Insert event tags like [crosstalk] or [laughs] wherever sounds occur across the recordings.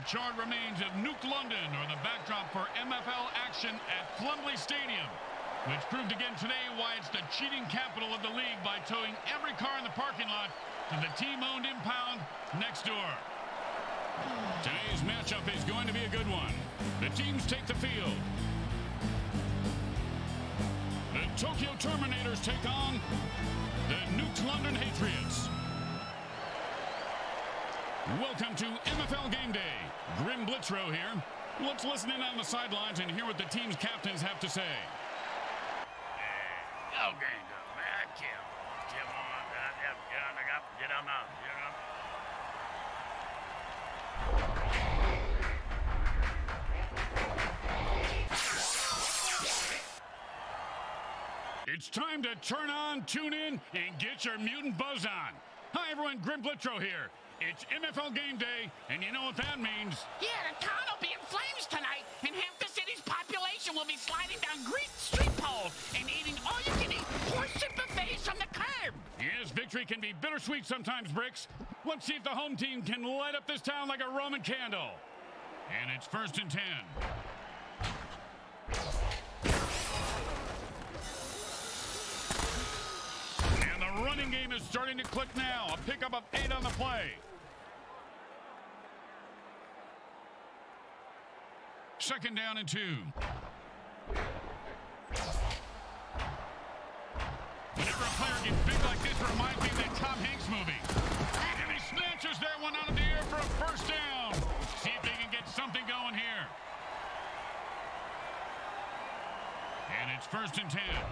The charred remains of Nuke London are the backdrop for MFL action at Columbia Stadium, which proved again today why it's the cheating capital of the league by towing every car in the parking lot to the team-owned impound next door. Today's matchup is going to be a good one. The teams take the field. The Tokyo Terminators take on the Nuke London Hatriots. Welcome to MFL Game Day. Grim Blitzrow here. Let's listen in on the sidelines and hear what the team's captains have to say. Okay, good. Man, kill. Kill on. Get on the gap. Get on now. Get on. It's time to turn on, tune in, and get your mutant buzz on. Hi, everyone. Grim Blitzrow here. It's MFL Game Day, and you know what that means. Yeah, the town will be in flames tonight, and half the city's population will be sliding down greased street poles and eating all-you-can-eat portion buffets from the curb. Yes, victory can be bittersweet sometimes, Bricks. Let's see if the home team can light up this town like a Roman candle. And it's first and ten. And the running game is starting to click now. A pickup of eight on the play. Second down and two. Whenever a player gets big like this, reminds me of that Tom Hanks movie. And he snatches that one out of the air for a first down. See if they can get something going here. And it's first and ten.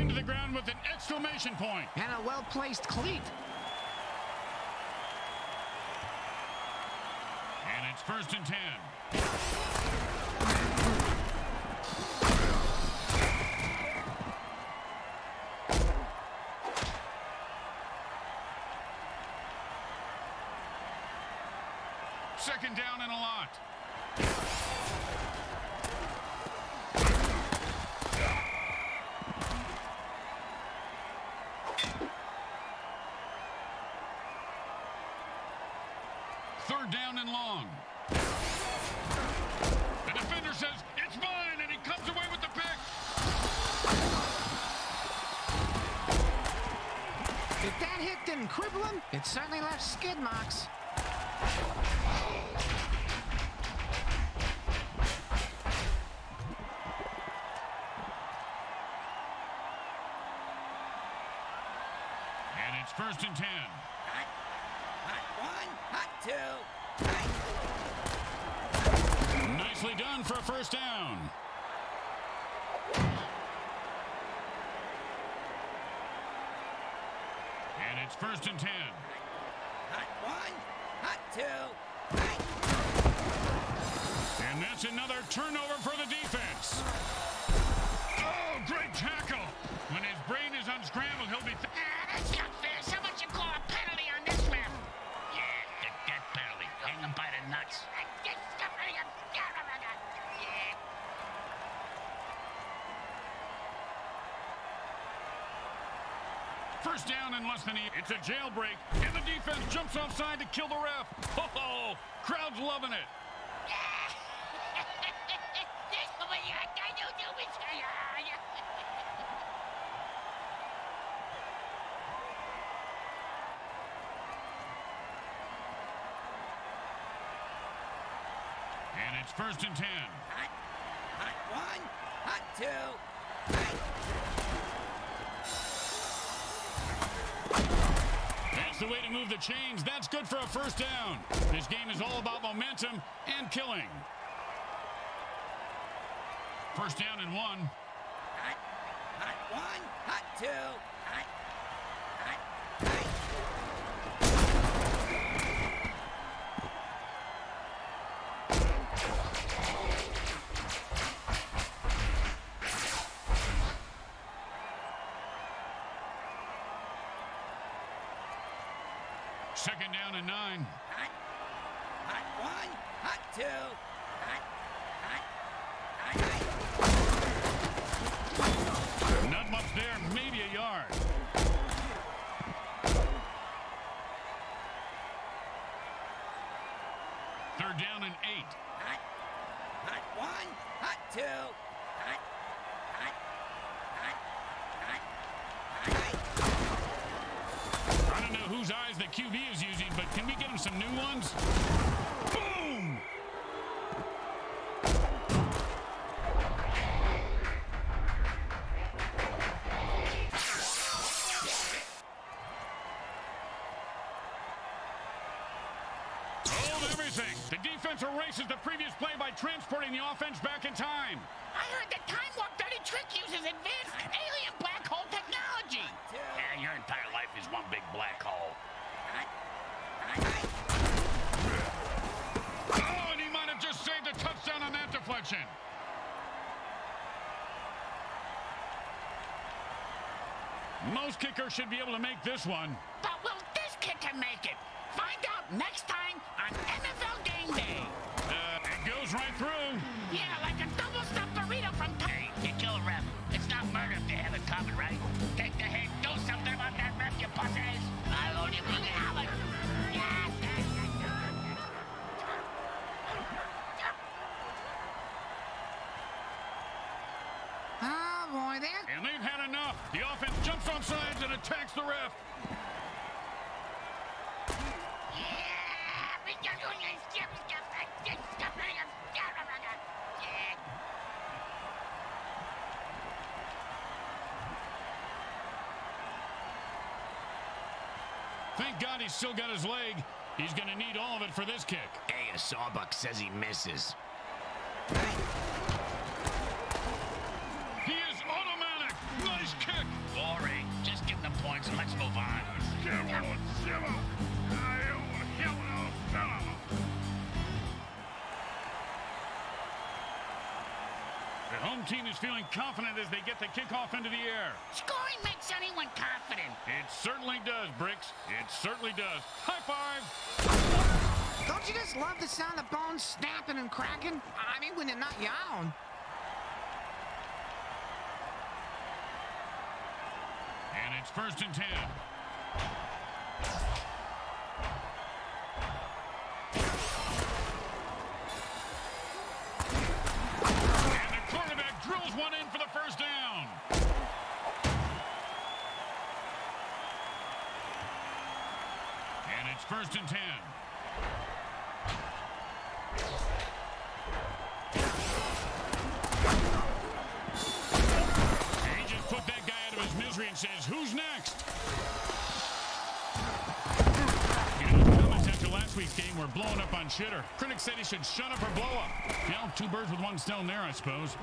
Him to the ground with an exclamation point. And a well-placed cleat. And it's first and ten. Second down and a lot. Third down and long. The defender says, it's mine, and he comes away with the pick. If that hit didn't cripple him, it certainly left skid marks. And it's first and ten. Hot, hot one, hot two, hot. Nicely done for a first down. And it's first and ten. Hot one, hot two, hot. And that's another turnover for the defense. First down in less than eight. It's a jailbreak, and the defense jumps offside to kill the ref. Oh, crowd's loving [laughs] it. And it's first and ten. Hot, hot one, hot two, the way to move the chains. That's good for a first down. This game is all about momentum and killing. First down and one. Hot, hot one, hot two, hot, hot. Second down and nine. Hot, hot one, hot two, hot, hot, hot, hot. Not Loss there, maybe a yard. Third down and eight. Hot. Hot one. Hot two. Hot. Hot. Hot. Hot. Hot. I don't know whose eyes the QB is using, but can we get him some new ones? Most kickers should be able to make this one. But will this kicker make it? Find out next time on MFL Game Day. Uh, it goes right through. Yeah, like a double stuffed burrito from Hey, you kill a ref. It's not murder if they have it coming, right? Take the hit. Do something about that ref, you pussies. I won't even have it. Yes, yes, yes, yes. Oh boy, there. And they've had enough. The offense jumps off sides and attacks the ref. Thank God he's still got his leg. He's going to need all of it for this kick. Hey, a sawbuck says he misses. Feeling confident as they get the kickoff into the air. Scoring makes anyone confident. It certainly does, Bricks. It certainly does. High five. Don't you just love the sound of bones snapping and cracking? I mean, when they're not your own. And it's first and ten. Drills one in for the first down. And it's first and ten. He just put that guy out of his misery and says, who's next? You know, comments after last week's game were blowing up on Shitter. Critics said he should shut up or blow up. Know, two birds with one stone there, I suppose.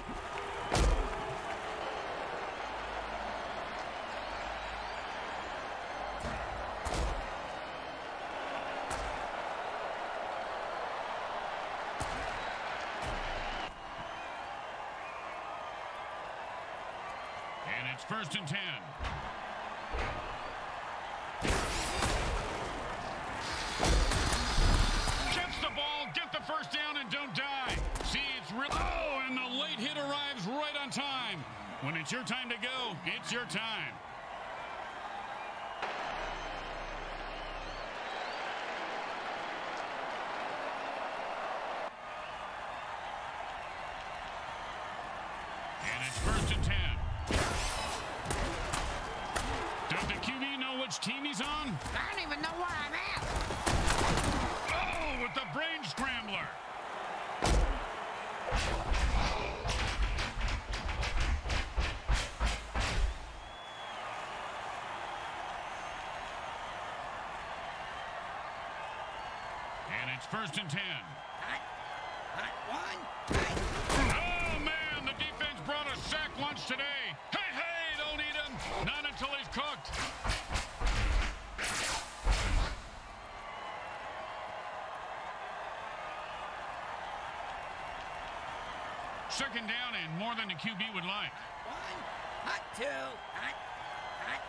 Which team he's on? I don't even know where I'm at. Oh, with the brain scrambler. And it's first and ten. More than the QB would like. One. Hot two. Hot. Hot.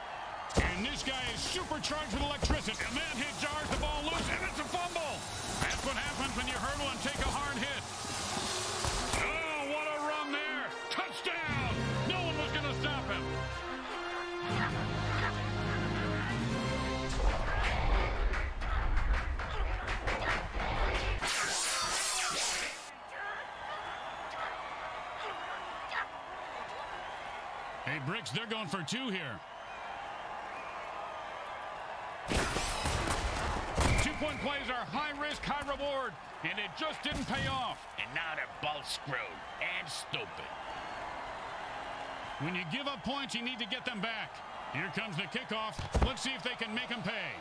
And this guy is supercharged with electricity. A man hit jars the ball loose, and it's a fumble. That's what happens when you hurdle and take a hard hit. They're going for two here. Two-point plays are high risk, high reward, and it just didn't pay off. And now they're both screwed and stupid. When you give up points, you need to get them back. Here comes the kickoff. Let's see if they can make them pay.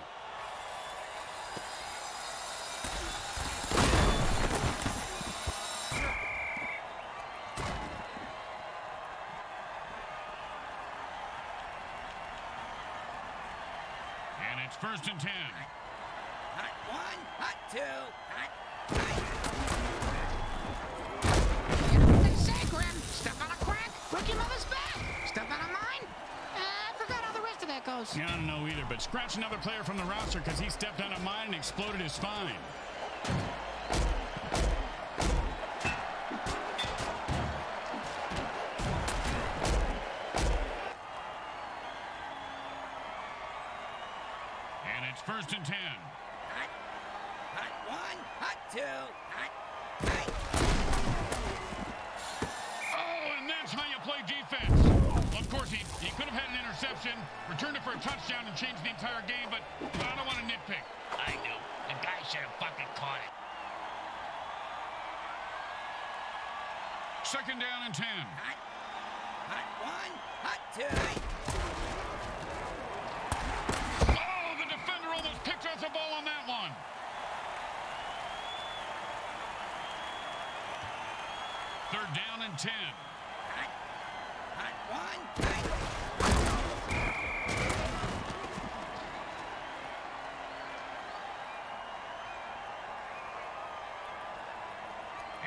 And it's first and ten. Hot one, hot two, hot three. You know say, Grim? Step on a crack, your mother's back. Step on a mine. Uh, I forgot how the rest of that goes. Yeah, I don't know either, but scratch another player from the roster because he stepped on a mine and exploded his spine.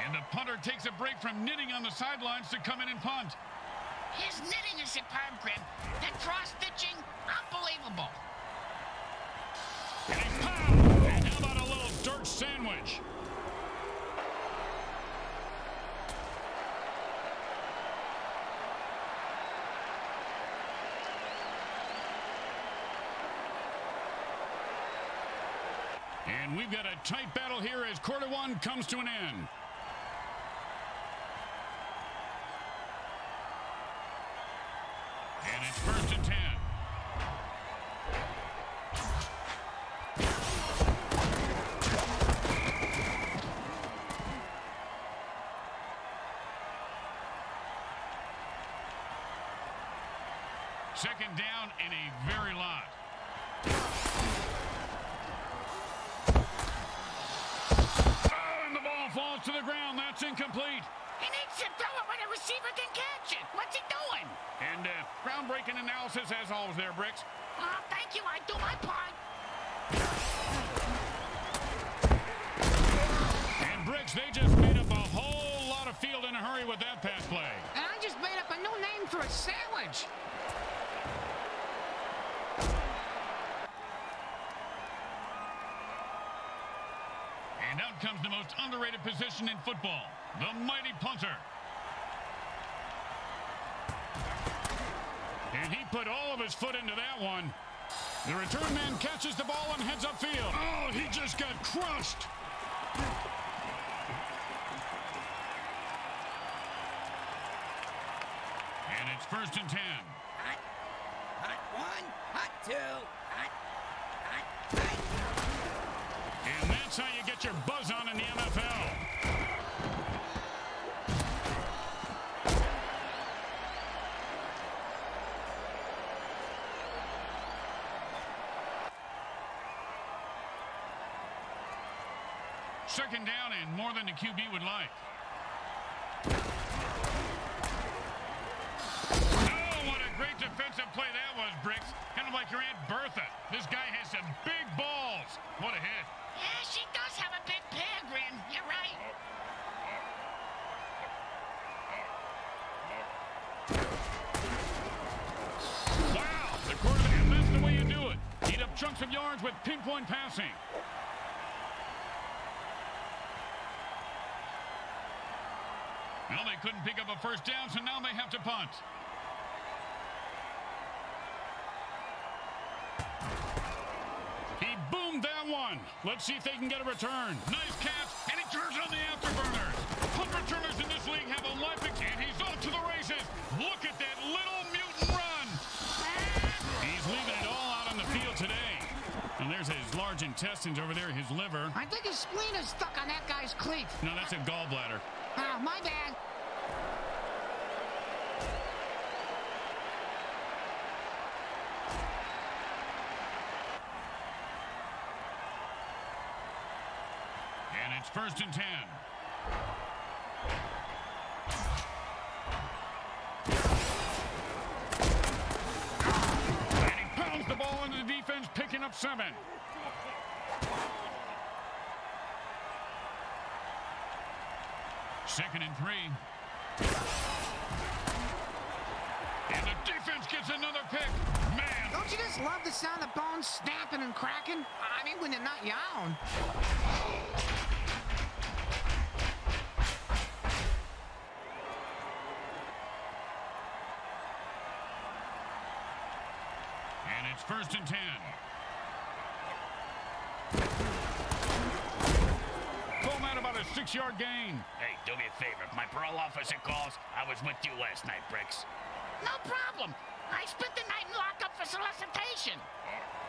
And the punter takes a break from knitting on the sidelines to come in and punt. His knitting is superb, Grim. That cross-stitching, unbelievable. And pow! And how about a little dirt sandwich? And we've got a tight battle here as quarter one comes to an end. Analysis as always there, Bricks. Oh, thank you. I do my part. And Bricks, they just made up a whole lot of field in a hurry with that pass play. And I just made up a new name for a sandwich. And out comes the most underrated position in football, the mighty punter. And he put all of his foot into that one. The return man catches the ball and heads upfield. Oh, he just got crushed. And it's first and ten. Hot, hot one, hot two, hot, hot three. And that's how you get your buzz on in the MFL. Than the QB would like. Oh, what a great defensive play that was, Bricks. Kind of like your Aunt Bertha. This guy has some big balls. What a hit. Yeah, she does have a big pair, Grim. You're right. Wow, the quarterback, that's the way you do it. Eat up chunks of yards with pinpoint passing. Well, they couldn't pick up a first down, so now they have to punt. He boomed that one. Let's see if they can get a return. Nice catch, and he turns on the afterburners. Punt returners in this league have a life, and he's off to the races. Look at that little mutant run. He's leaving it all out on the field today. And there's his large intestines over there, his liver. I think his spleen is stuck on that guy's cleat. No, that's a gallbladder. Oh, my bad. First and ten. Pull that about a six-yard gain. Hey, do me a favor. If my parole officer calls, I was with you last night, Bricks. No problem. I spent the night in lockup for solicitation. Oh.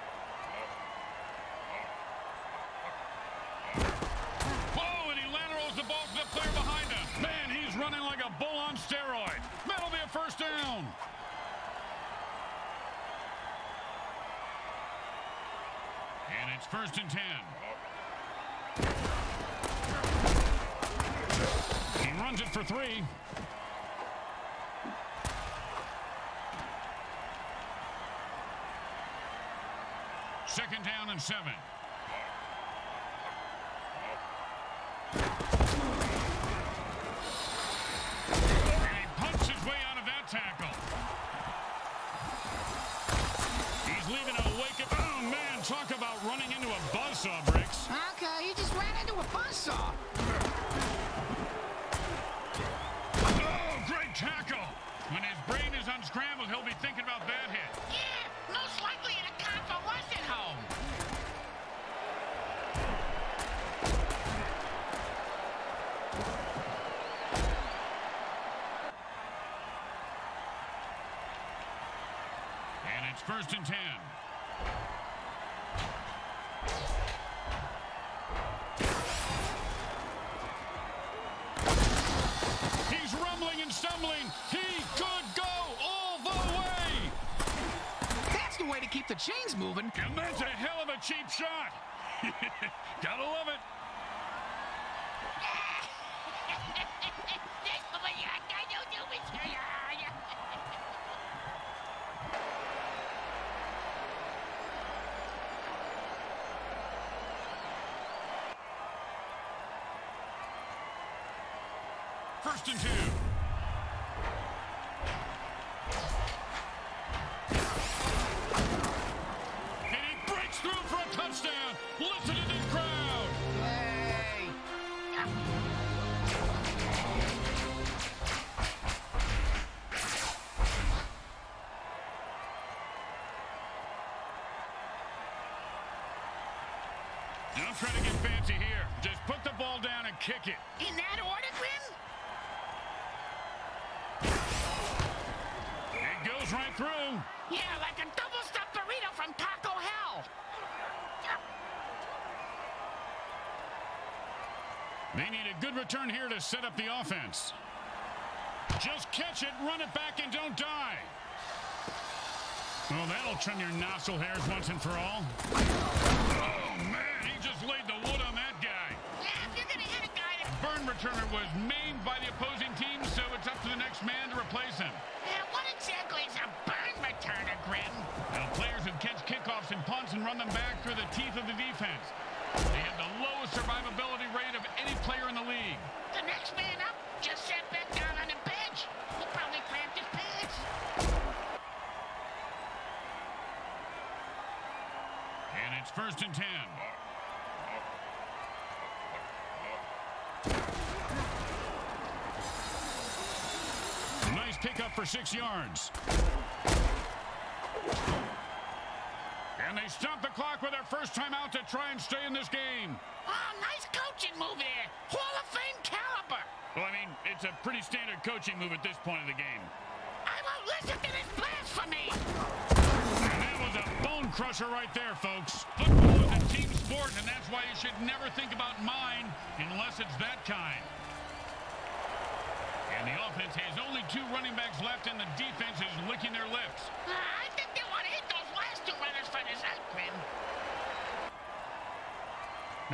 It's first and ten. He runs it for three. Second down and seven. Chains moving. And that's a hell of a cheap shot. [laughs] Gotta love it. First and two. Kick it. In that order, Grim? It goes right through. Yeah, like a double-stuffed burrito from Taco Hell. They need a good return here to set up the offense. Just catch it, run it back, and don't die. Well, that'll trim your nostril hairs once and for all. Oh, man, he just laid returner was maimed by the opposing team, so it's up to the next man to replace him. Yeah, what exactly is a burn returner, Grim? Now, players who catch kickoffs and punts and run them back through the teeth of the defense. They have the lowest survivability rate of any player in the league. The next man up just sat back down on the bench. He probably cramped his pants. And it's first and ten. Nice pickup for six yards. And they stop the clock with their first time out to try and stay in this game. Oh, nice coaching move there. Hall of Fame caliber. Well, I mean, it's a pretty standard coaching move at this point of the game. I won't listen to this blasphemy. And that was a bone crusher right there, folks. Football is a team sport, and that's why you should never think about mine unless it's that kind. And the offense has only two running backs left, and the defense is licking their lips. Uh, I think they want to hit those last two runners for this out, Grim.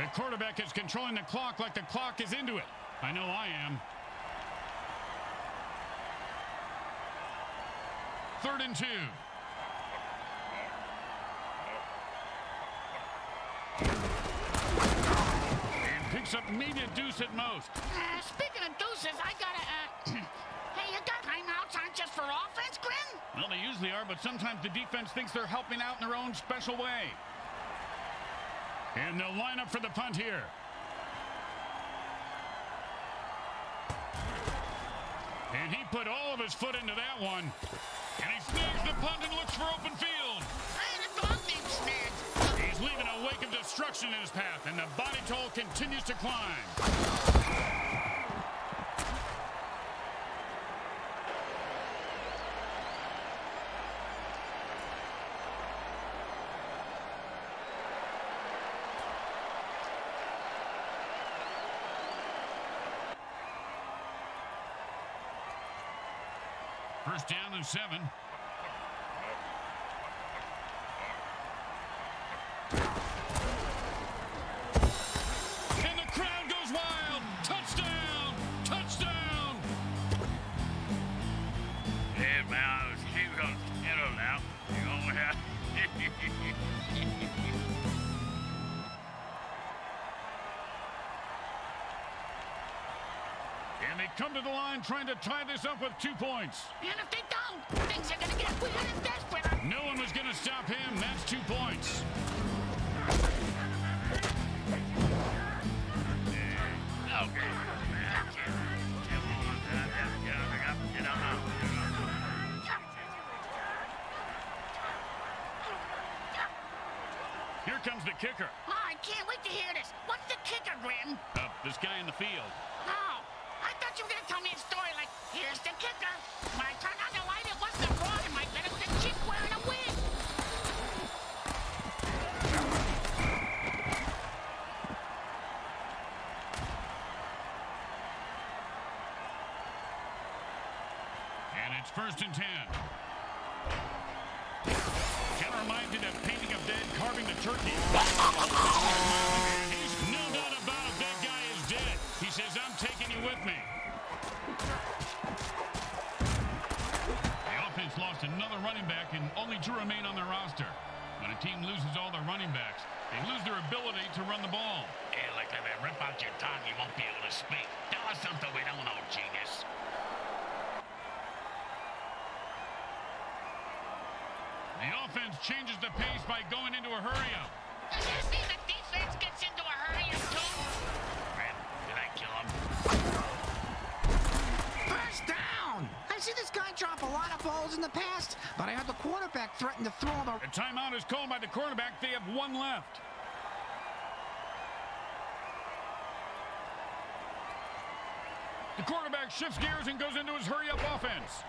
The quarterback is controlling the clock like the clock is into it. I know I am. Third and two. And picks up maybe a deuce at most. Uh, speaking of deuces, I gotta, uh... [clears throat] hey, you got timeouts aren't just for offense, Grim? Well, they usually are, but sometimes the defense thinks they're helping out in their own special way. And they'll line up for the punt here. And he put all of his foot into that one. And he snags the punt and looks for open field. Hey, the dog named Snags. He's leaving a wake of destruction in his path, and the body toll continues to climb. First down and seven. To line trying to tie this up with two points. And if they don't, things are gonna get weird and desperate. No one was going to stop him. That's two points. okay. Get on now. Here comes the kicker. Oh, I can't wait to hear this. What's the kicker, Grim? Uh, this guy in the field. Oh, I thought you were gonna tell me a story like, here's the kicker. When I turned on the light, it wasn't a fraud my bed. It wearing a wig. And it's first and ten. Kind of reminds of painting of dead, carving the turkey. He's no doubt about it. That guy is dead. He says, I'm taking you with me. Running back, and only two remain on their roster. When a team loses all their running backs, they lose their ability to run the ball. Hey, like if I rip out your tongue, you won't be able to speak. Tell us something we don't know, genius. The offense changes the pace by going into a hurry-up. Seen drop a lot of balls in the past, but I heard the quarterback threaten to throw the... A timeout is called by the quarterback. They have one left. The quarterback shifts gears and goes into his hurry-up offense.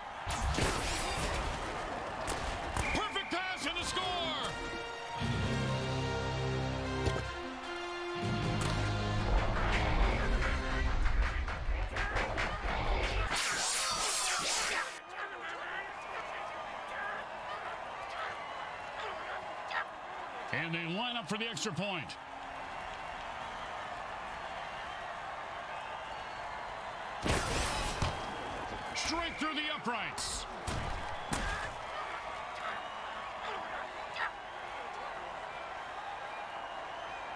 For the extra point. Straight through the uprights.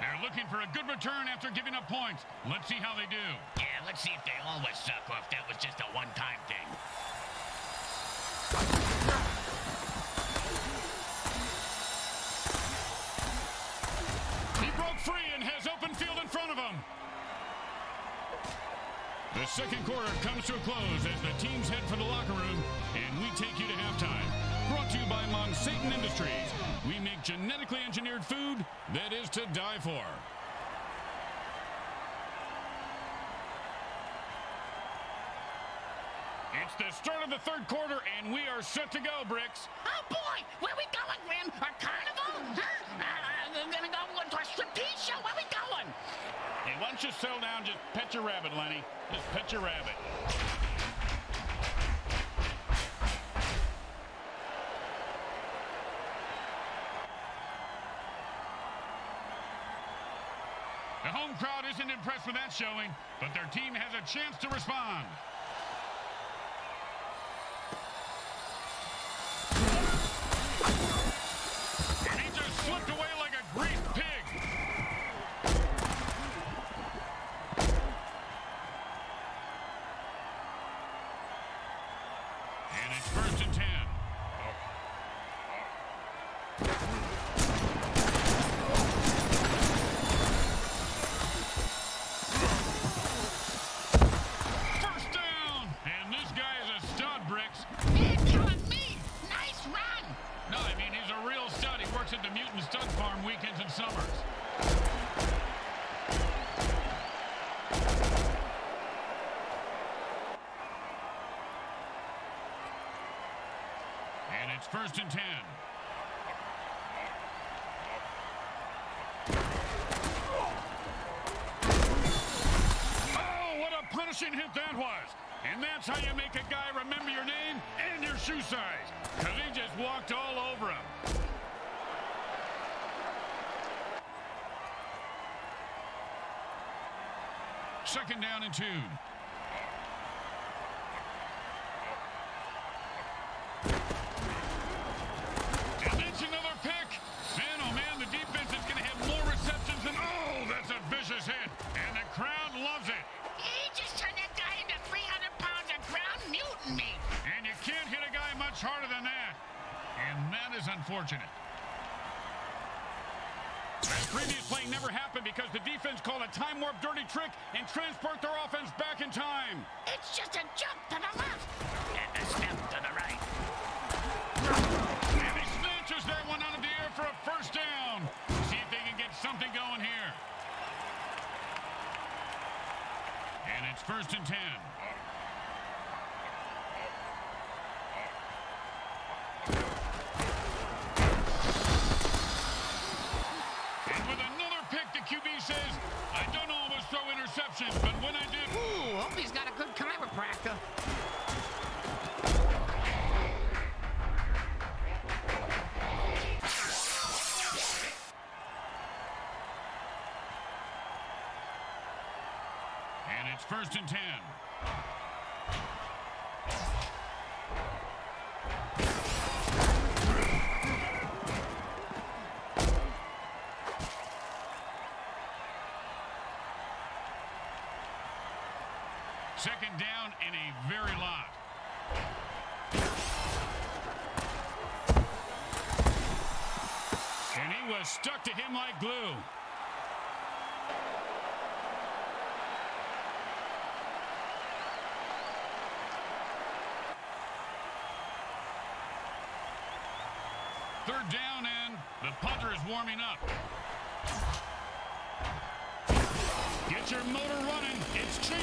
They're looking for a good return after giving up points. Let's see how they do. Yeah, let's see if they always suck or if that was just a one-time thing. Has open field in front of him. The second quarter comes to a close as the teams head for the locker room, and we take you to halftime. Brought to you by Monsatan Industries. We make genetically engineered food that is to die for. It's the start of the third quarter, and we are set to go, Bricks. Oh boy, where we going, Grim? A carnival? Huh? Uh, we're gonna go to a striptease show. Where we just settle down. Just pet your rabbit, Lenny. Just pet your rabbit. The home crowd isn't impressed with that showing, but their team has a chance to respond. And first and ten. Oh, what a punishing hit that was. And that's how you make a guy remember your name and your shoe size. Because he just walked all over him. Second down and two. First and ten. First and ten. Second down and a very lot. And he was stuck to him like glue. Third down and the punter is warming up. Get your motor running. It's. Yeah,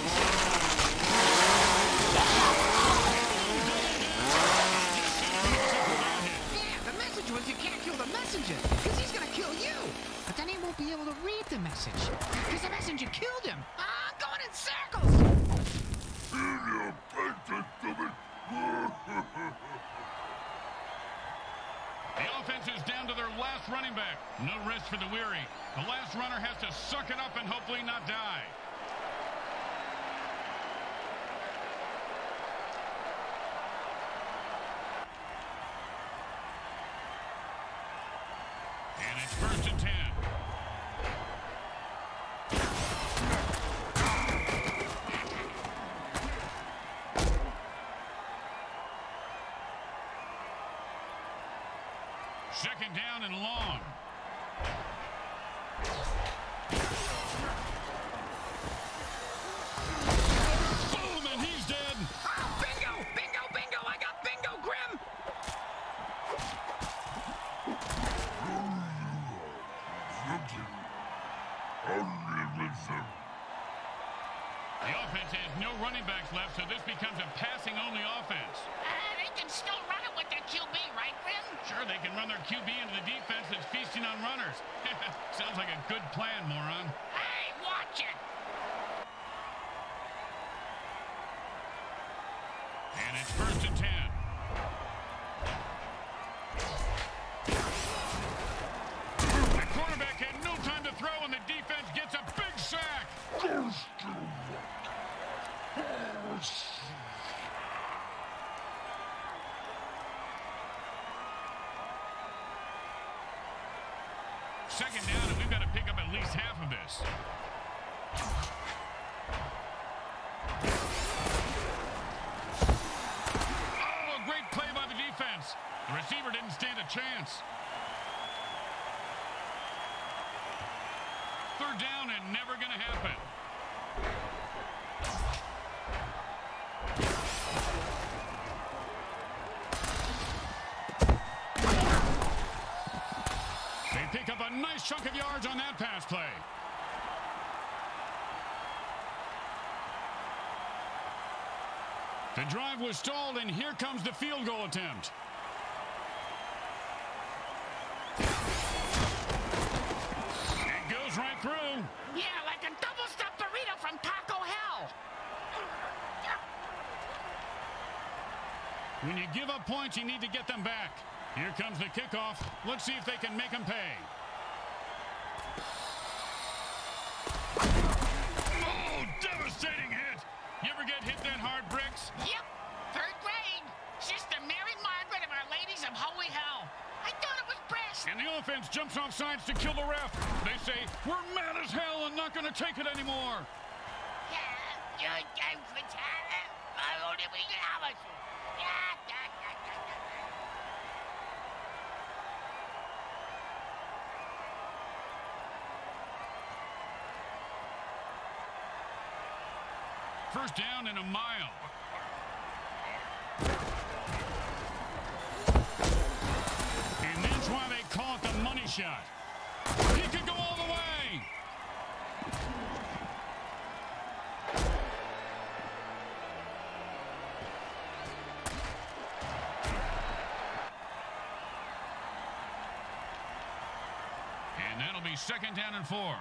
the message was you can't kill the messenger, because he's gonna kill you. But then he won't be able to read the message, because the messenger killed him. Ah, going in circles. Offense is down to their last running back. No rest for the weary. The last runner has to suck it up and hopefully not die. Running backs left, so this becomes a passing-only offense. Uh, they can still run it with their QB, right, Grim? Sure, they can run their QB into the defense that's feasting on runners. [laughs] Sounds like a good plan, moron. Chunk of yards on that pass play. The drive was stalled, and here comes the field goal attempt. It goes right through. Yeah, like a double-stuffed burrito from Taco Hell. When you give up points, you need to get them back. Here comes the kickoff. Let's see if they can make them pay. Offense jumps off sides to kill the ref. They say, we're mad as hell and not going to take it anymore. First down and a mile. Shot. He could go all the way. And that'll be second down and four.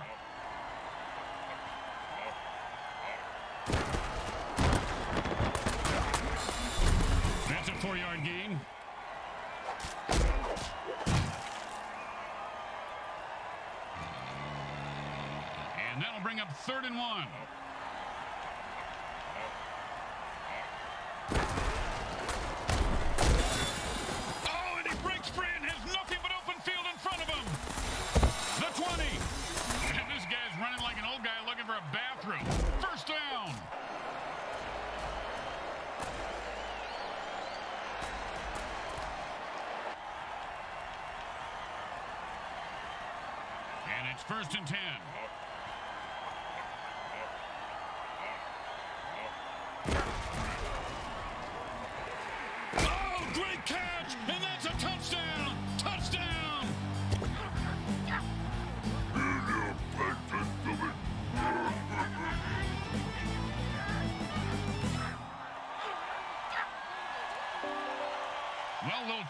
Third and one. Oh, and he breaks free and has nothing but open field in front of him. The 20. And this guy's running like an old guy looking for a bathroom. First down. And it's first and 10.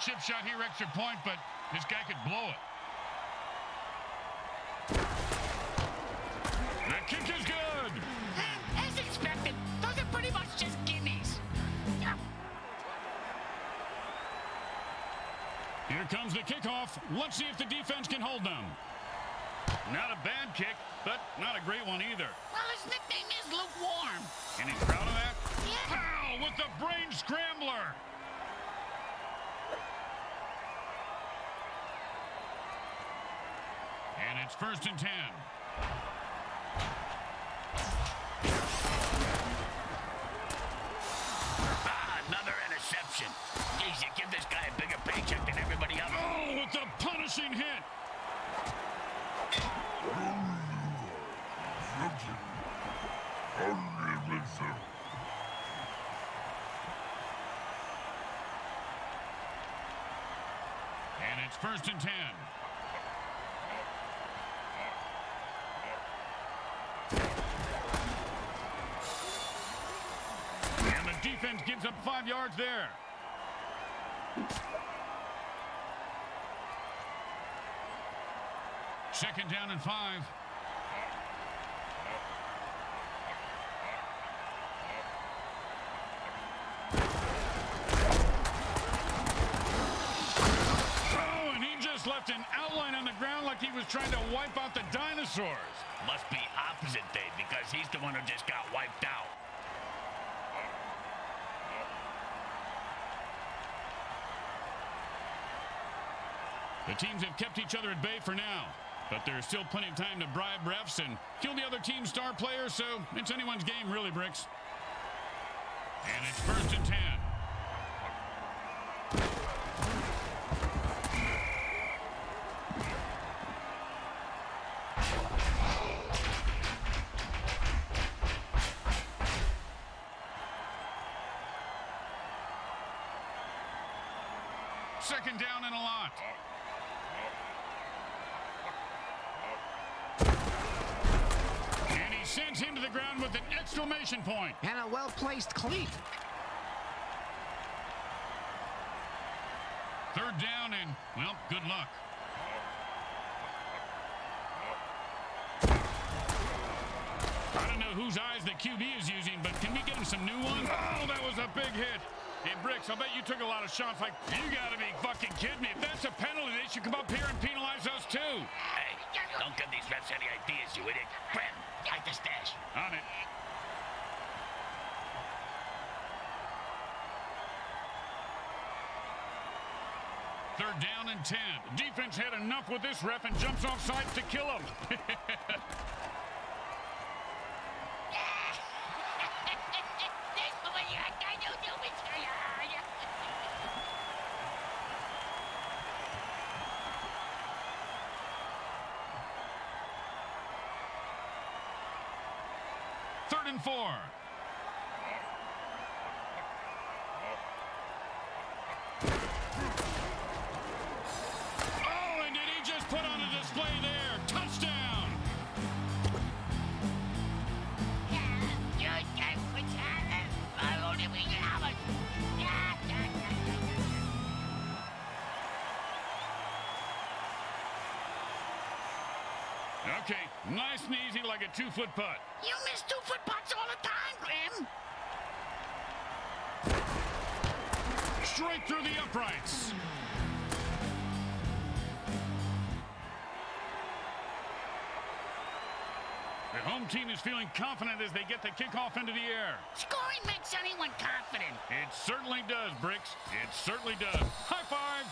Chip shot here, extra point, but this guy could blow it. The kick is good. As expected, those are pretty much just gimmies. Here comes the kickoff. Let's see if the defense can hold them. Not a bad kick, but not a great one either. Well, his nickname is lukewarm. And he's proud of that? Yeah. Powell with the brain scrambler. And it's first and ten. Ah, another interception. Geez, you give this guy a bigger paycheck than everybody else. Oh, with the punishing hit. And it's first and ten. Gives up five yards there. Second down and five. Oh, and he just left an outline on the ground like he was trying to wipe out the dinosaurs. Must be opposite day because he's the one who just got wiped out. The teams have kept each other at bay for now. But there's still plenty of time to bribe refs and kill the other team's star players, so it's anyone's game, really, Bricks. And it's first and ten. And a well-placed cleat. Third down and, well, good luck. I don't know whose eyes the QB is using, but can we get him some new ones? Oh, that was a big hit. Hey, Bricks, I bet you took a lot of shots like, you gotta be fucking kidding me. If that's a penalty, they should come up here and penalize us too. Hey, don't give these refs any ideas, you idiot. Clem, hide the stash. On it. Third down and 10. Defense had enough with this ref and jumps off sides to kill him. [laughs] Third and four. Two-foot putt. You miss two-foot putts all the time, Grim. Straight through the uprights. The home team is feeling confident as they get the kickoff into the air. Scoring makes anyone confident. It certainly does, Bricks. It certainly does. High five!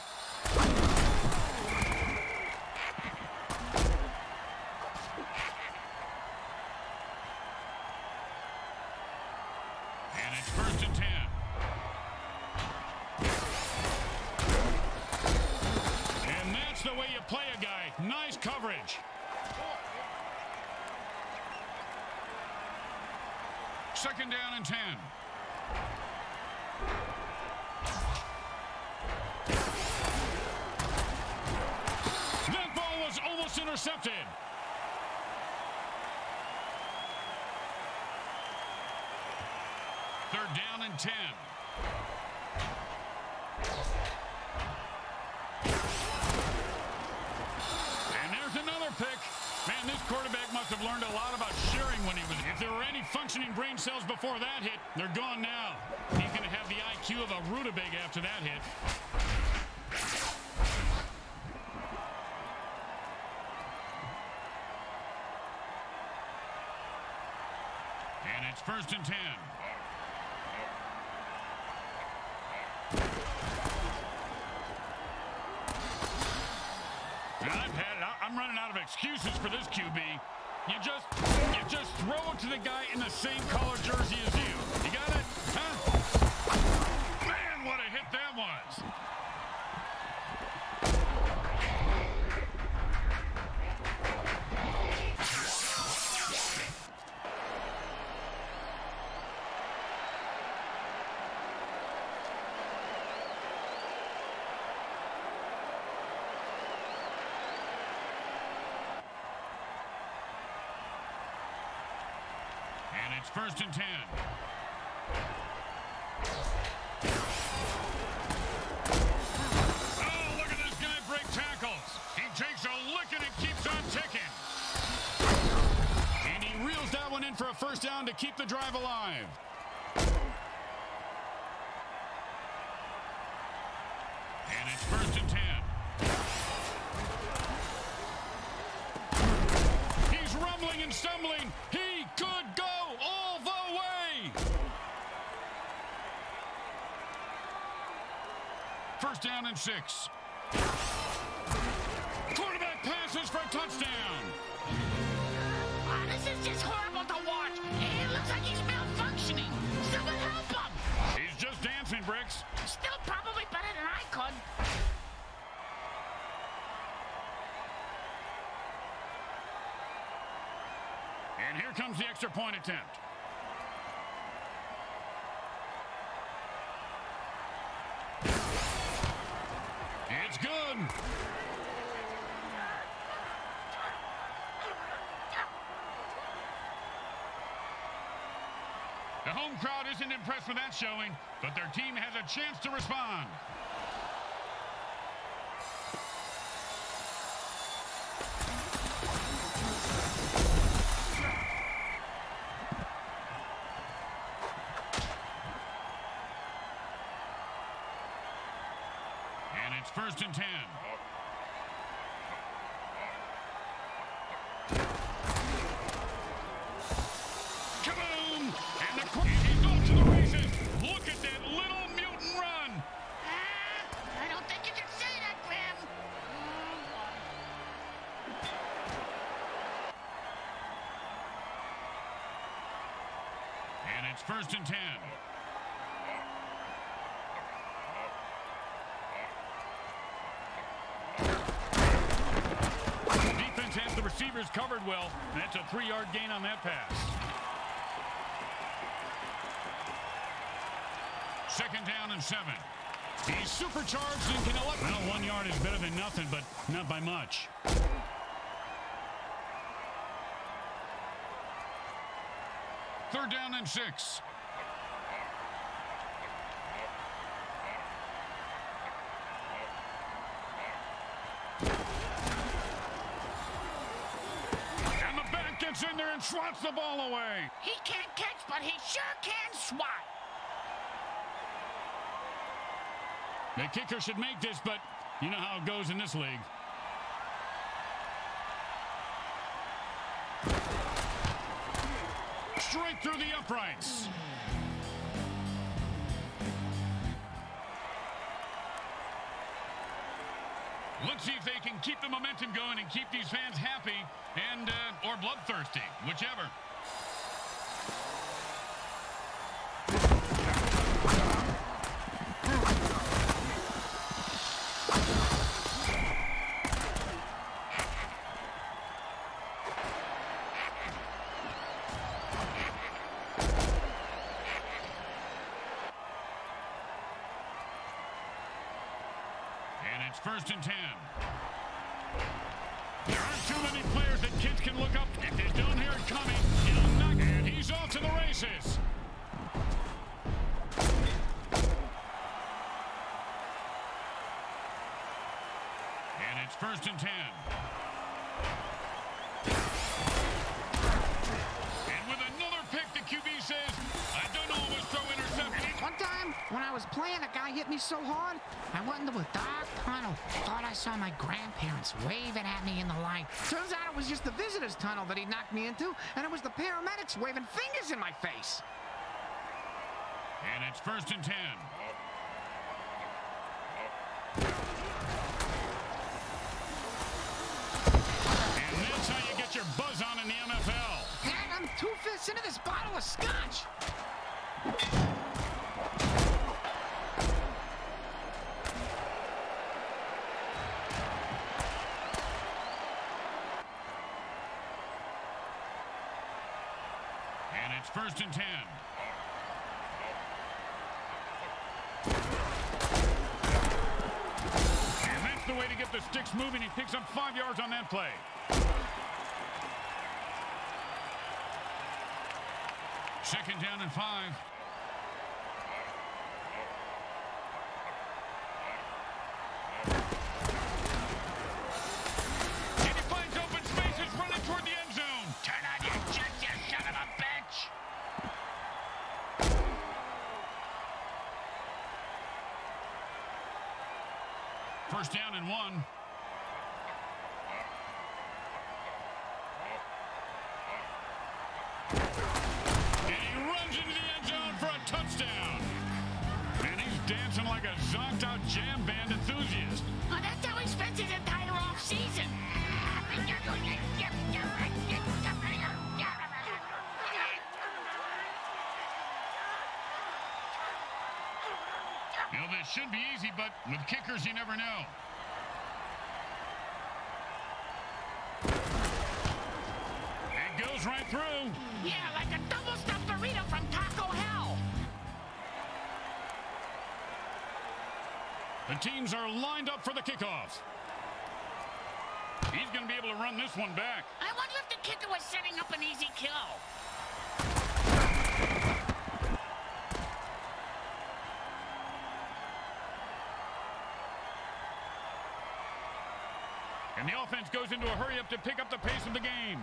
And it's first and ten. And that's the way you play a guy. Nice coverage. Second down and ten. That ball was almost intercepted. Third down and 10. Cells before that hit, they're gone now. He's going to have the IQ of a rutabaga after that hit. And it's first and 10. And I've had it. I'm running out of excuses for this QB. You just, just throw it to the guy in the same color jersey as you. It's first and 10. Oh, look at this guy break tackles. He takes a licking and keeps on ticking. And he reels that one in for a first down to keep the drive alive. and six. Quarterback passes for a touchdown. Oh, this is just horrible to watch. It looks like he's malfunctioning. Someone help him. He's just dancing, Bricks. Still probably better than I could. And here comes the extra point attempt. The home crowd isn't impressed with that showing, but their team has a chance to respond. First and ten. Defense has the receivers covered well, and that's a three-yard gain on that pass. Second down and seven. He's supercharged and can elect. Well, one yard is better than nothing, but not by much. Third down and six. And the back gets in there and swats the ball away. He can't catch, but he sure can swat. The kicker should make this, but you know how it goes in this league. Straight through the uprights. Let's see if they can keep the momentum going and keep these fans happy and uh, or bloodthirsty, whichever. First and ten. There aren't too many players that kids can look up. If they don't hear it coming, he'll knock. And he's off to the races. And it's first and ten. And with another pick, the QB says, I don't always throw interceptions. One time, when I was playing, a guy hit me so hard, I went into a dark tunnel. Thought I saw my grandparents waving at me in the light. Turns out it was just the visitor's tunnel that he knocked me into, and it was the paramedics waving fingers in my face. And it's first and ten. And that's how you get your buzz on in the MFL. Dad, I'm two fifths into this bottle of scotch. First and ten. And that's the way to get the sticks moving. He picks up five yards on that play. Second down and five. Like a zonked out jam band enthusiast. Oh, that's how he spends his entire off season. You know, this should be easy, but with kickers, you never know. It goes right through. Yeah, like a The teams are lined up for the kickoff. He's going to be able to run this one back. I wonder if the kicker was setting up an easy kill. And the offense goes into a hurry up to pick up the pace of the game.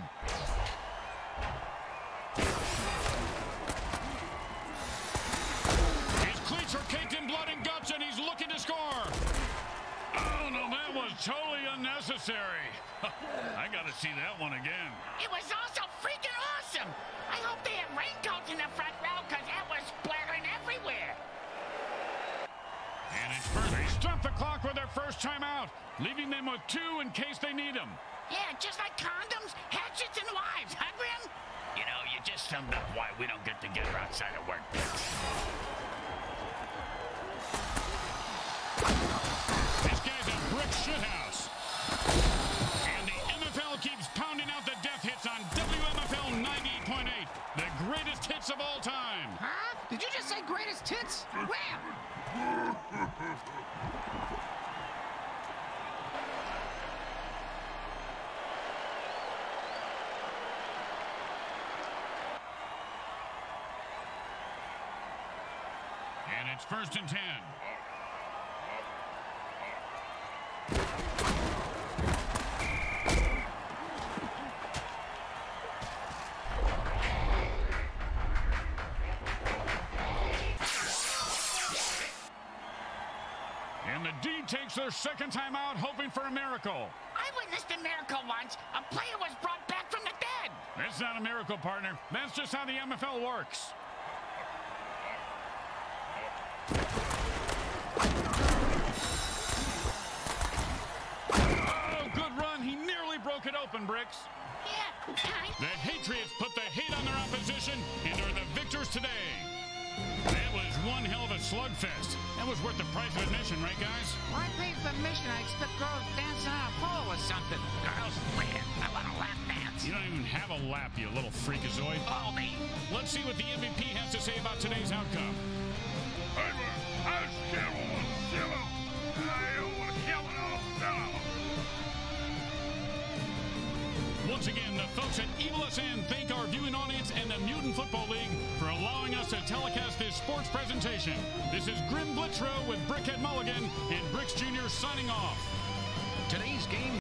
Totally unnecessary. [laughs] I got to see that one again. It was also freaking awesome. I hope they have raincoats in the front row because that was splattering everywhere. And it's first. They stop the clock with their first timeout, leaving them with two in case they need them. Yeah, just like condoms, hatchets, and wives, huh, Grim? You know, you just summed up why we don't get together outside of work. Shithouse. And the MFL keeps pounding out the death hits on WMFL 98.8, the greatest hits of all time. Huh? Did you just say greatest hits? Where? And it's first and ten. Their second time out, hoping for a miracle. I witnessed a miracle once. A player was brought back from the dead. That's not a miracle, partner. That's just how the MFL works. Oh, good run. He nearly broke it open, Bricks. Yeah. The Hatriots slugfest. That was worth the price of admission, right, guys? Why pay for admission? I expect girls dancing on a pole or something. Girls, man, I want to lap dance. You don't even have a lap, you little freakazoid. Call me. Let's see what the MVP has to say about today's outcome. Once again, the folks at Evil SN thank our viewing audience and the Mutant Football League for allowing us to telecast this sports presentation. This is Grim Blitzrow with Brickhead Mulligan and Bricks Jr. signing off. Today's game